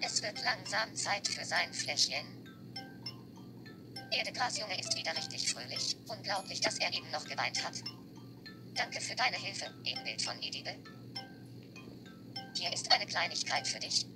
es wird langsam Zeit für sein Fläschchen. Erdekas Junge ist wieder richtig fröhlich. Unglaublich, dass er eben noch geweint hat. Danke für deine Hilfe, Ebenbild von Edible. Hier ist eine Kleinigkeit für dich.